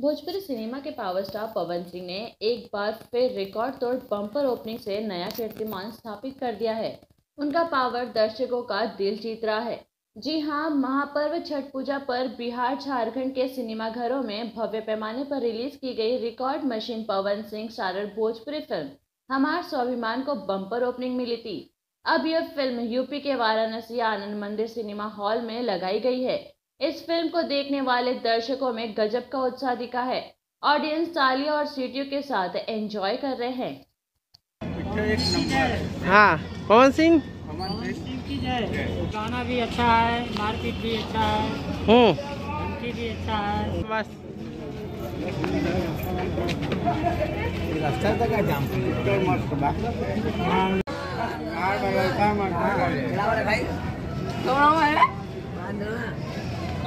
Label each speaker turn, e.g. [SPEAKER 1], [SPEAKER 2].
[SPEAKER 1] Bhojpuri cinema के power star Pawan Singh ने एक बार फिर रिकॉर्ड तोड़ बम्पर ओपनिंग से नया कीर्तिमान स्थापित कर दिया है। उनका पावर दर्शकों का दिल जीत रहा है। जी हाँ महापर्व छठ पूजा पर बिहार झारखंड के सिनेमाघरों में भव्य पैमाने पर रिलीज़ की गई record machine Pawan Singh starrer Bhojpuri film, Hamar Swabhiman को बम्पर ओपनिंग मिली थी। अब यह फ़िल्म यूपी के वाराणसी आनंद मंदिर सिनेमा हॉल में लगाई गई है। इस फ़िल्म को देखने वाले दर्शकों में गजब का उत्साह दिखा है। ऑडियंस तालियों और सीटियों के साथ एंजॉय कर रहे हैं।
[SPEAKER 2] हाँ पवन सिंह?
[SPEAKER 3] गाना भी अच्छा है मारपीट भी अच्छा है। धमकी भी अच्छा है।
[SPEAKER 2] मस्त